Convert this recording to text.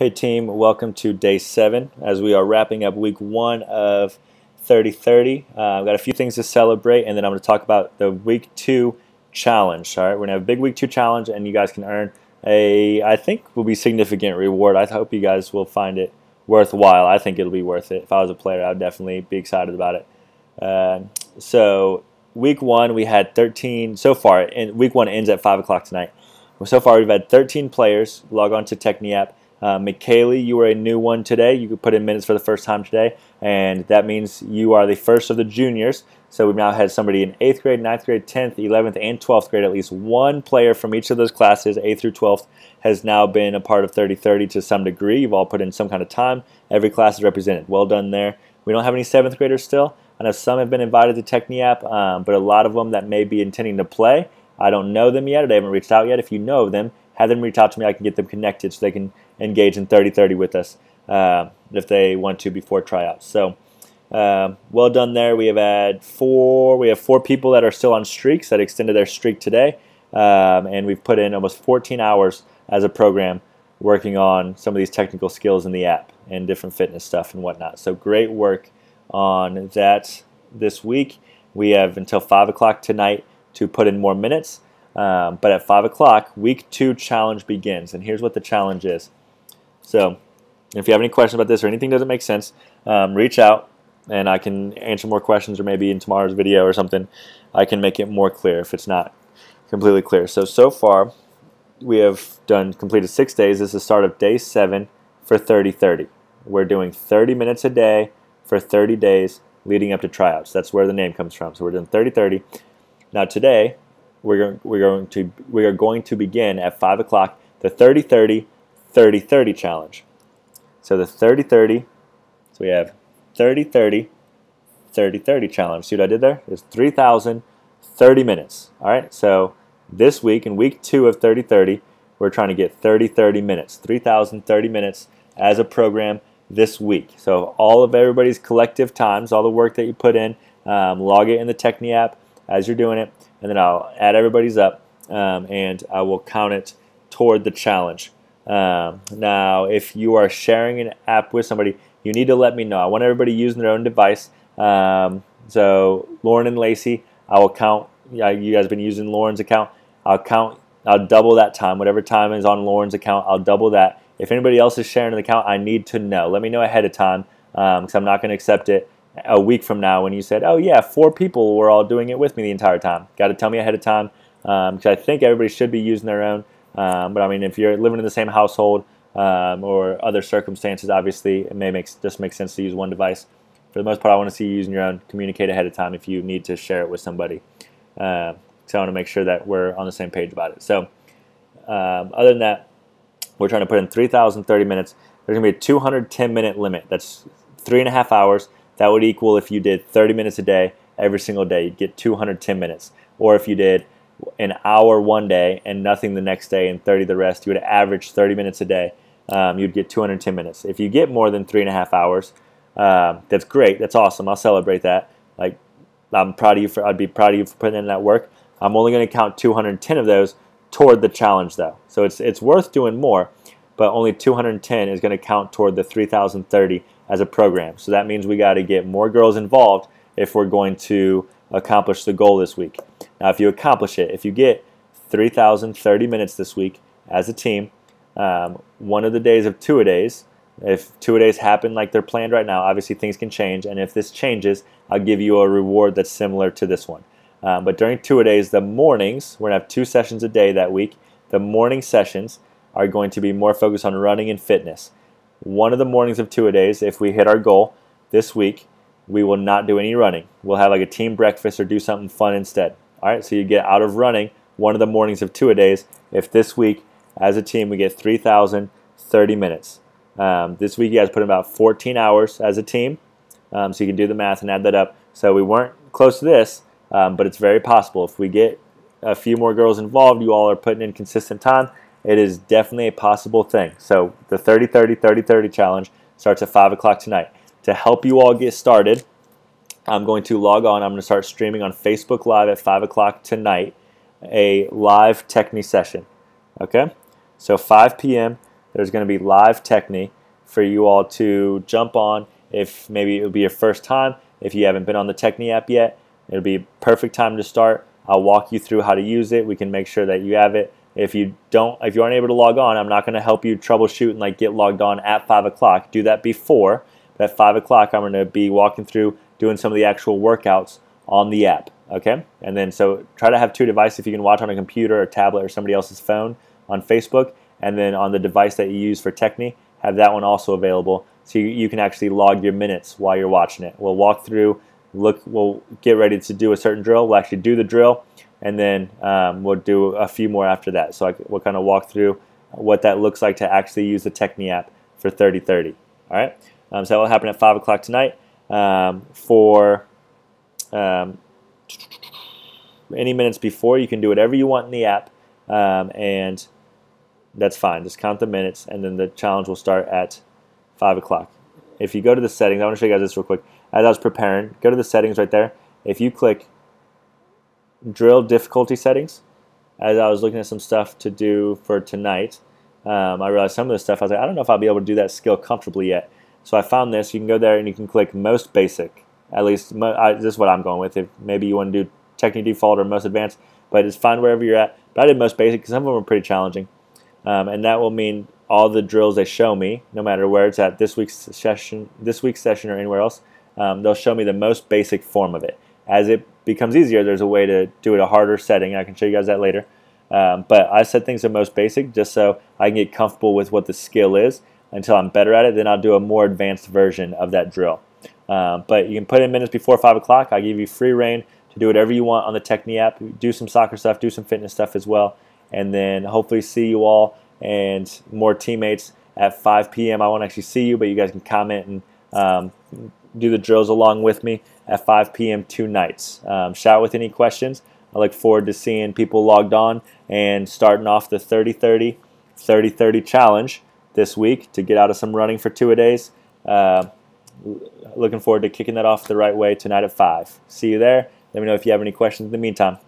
Hey team, welcome to day seven as we are wrapping up week one of 30-30. Uh, I've got a few things to celebrate and then I'm going to talk about the week two challenge. All right, we're going to have a big week two challenge and you guys can earn a, I think will be significant reward. I hope you guys will find it worthwhile. I think it'll be worth it. If I was a player, I would definitely be excited about it. Uh, so week one, we had 13 so far, and week one ends at 5 o'clock tonight. So far, we've had 13 players log on to TechneApp uh, McKaylee, you were a new one today. You could put in minutes for the first time today, and that means you are the first of the juniors. So we've now had somebody in 8th grade, 9th grade, 10th, 11th, and 12th grade. At least one player from each of those classes, 8th through 12th, has now been a part of 30-30 to some degree. You've all put in some kind of time. Every class is represented. Well done there. We don't have any 7th graders still. I know some have been invited to TechneApp, um, but a lot of them that may be intending to play, I don't know them yet, or they haven't reached out yet. If you know them, have them reach out to me. I can get them connected so they can engage in 30-30 with us uh, if they want to before tryouts. So uh, well done there. We have had four. We have four people that are still on streaks that extended their streak today, um, and we've put in almost 14 hours as a program working on some of these technical skills in the app and different fitness stuff and whatnot. So great work on that this week. We have until 5 o'clock tonight to put in more minutes. Um, but at 5 o'clock, week two challenge begins. And here's what the challenge is. So if you have any questions about this or anything doesn't make sense, um, reach out and I can answer more questions or maybe in tomorrow's video or something, I can make it more clear if it's not completely clear. So, so far, we have done completed six days. This is the start of day seven for 30-30. We're doing 30 minutes a day for 30 days leading up to tryouts. That's where the name comes from. So we're doing 30-30. Now today, we're going, we're going to we are going to begin at 5 o'clock the 30-30 30-30 challenge. So the 30-30, so we have 30-30 30-30 challenge. See what I did there? It's 3,030 minutes. All right, so this week in week two of 30-30, we're trying to get 30-30 minutes, 3,030 minutes as a program this week. So all of everybody's collective times, all the work that you put in, um, log it in the Techne app as you're doing it, and then I'll add everybody's up um, and I will count it toward the challenge. Um, now, if you are sharing an app with somebody, you need to let me know. I want everybody using their own device. Um, so, Lauren and Lacey, I will count. Yeah, you guys have been using Lauren's account. I'll count. I'll double that time. Whatever time is on Lauren's account, I'll double that. If anybody else is sharing an account, I need to know. Let me know ahead of time because um, I'm not going to accept it a week from now when you said, oh yeah, four people were all doing it with me the entire time. Got to tell me ahead of time because um, I think everybody should be using their own. Um, but I mean, if you're living in the same household um, or other circumstances, obviously it may make just make sense to use one device. For the most part, I want to see you using your own. Communicate ahead of time if you need to share it with somebody. Uh, so I want to make sure that we're on the same page about it. So um, other than that, we're trying to put in 3,030 minutes. There's going to be a 210 minute limit. That's three and a half hours. That would equal if you did 30 minutes a day every single day, you'd get 210 minutes. Or if you did an hour one day and nothing the next day and 30 the rest, you would average 30 minutes a day. Um, you'd get 210 minutes. If you get more than three and a half hours, uh, that's great. That's awesome. I'll celebrate that. Like I'm proud of you for. I'd be proud of you for putting in that work. I'm only going to count 210 of those toward the challenge though. So it's it's worth doing more, but only 210 is going to count toward the 3,030 as a program. So that means we got to get more girls involved if we're going to accomplish the goal this week. Now, if you accomplish it, if you get 3,030 minutes this week as a team, um, one of the days of two a days, if two a days happen like they're planned right now, obviously things can change. And if this changes, I'll give you a reward that's similar to this one. Um, but during two a days, the mornings, we're going to have two sessions a day that week. The morning sessions are going to be more focused on running and fitness one of the mornings of two a days, if we hit our goal this week, we will not do any running. We'll have like a team breakfast or do something fun instead. All right, so you get out of running one of the mornings of two a days. If this week, as a team, we get 3,030 minutes. Um, this week, you guys put in about 14 hours as a team, um, so you can do the math and add that up. So we weren't close to this, um, but it's very possible. If we get a few more girls involved, you all are putting in consistent time it is definitely a possible thing. So the 30 30 30 30 challenge starts at 5 o'clock tonight. To help you all get started, I'm going to log on. I'm going to start streaming on Facebook Live at 5 o'clock tonight, a live Techne session. Okay? So 5 p.m., there's going to be live Techne for you all to jump on if maybe it'll be your first time. If you haven't been on the Techne app yet, it'll be a perfect time to start. I'll walk you through how to use it. We can make sure that you have it. If you don't, if you aren't able to log on, I'm not going to help you troubleshoot and like get logged on at five o'clock. Do that before. But at five o'clock, I'm going to be walking through doing some of the actual workouts on the app. Okay, and then so try to have two devices if you can watch on a computer or tablet or somebody else's phone on Facebook, and then on the device that you use for Techne, have that one also available so you, you can actually log your minutes while you're watching it. We'll walk through, look, we'll get ready to do a certain drill. We'll actually do the drill, and then um, we'll do a few more after that. So I, we'll kind of walk through what that looks like to actually use the Techne app for 30-30. All right, um, so that will happen at 5 o'clock tonight. Um, for um, any minutes before, you can do whatever you want in the app, um, and that's fine. Just count the minutes, and then the challenge will start at 5 o'clock. If you go to the settings, I want to show you guys this real quick. As I was preparing, go to the settings right there. If you click drill difficulty settings, as I was looking at some stuff to do for tonight, um, I realized some of the stuff, I was like, I don't know if I'll be able to do that skill comfortably yet. So I found this. You can go there and you can click most basic. At least I, this is what I'm going with. If maybe you want to do Techne default or most advanced, but just find wherever you're at. But I did most basic because some of them are pretty challenging. Um, and that will mean all the drills they show me, no matter where it's at this week's session, this week's session or anywhere else, um, they'll show me the most basic form of it. As it becomes easier, there's a way to do it a harder setting. I can show you guys that later. Um, but I set things to most basic just so I can get comfortable with what the skill is until I'm better at it. Then I'll do a more advanced version of that drill. Um, but you can put in minutes before 5 o'clock. I give you free rein to do whatever you want on the Techne app. Do some soccer stuff, do some fitness stuff as well. And then hopefully see you all and more teammates at 5 p.m. I won't actually see you, but you guys can comment and um, do the drills along with me at 5 p.m. two nights. Um, shout with any questions. I look forward to seeing people logged on and starting off the 30 30 30 30 challenge this week to get out of some running for two a days. Uh, looking forward to kicking that off the right way tonight at 5. See you there. Let me know if you have any questions in the meantime.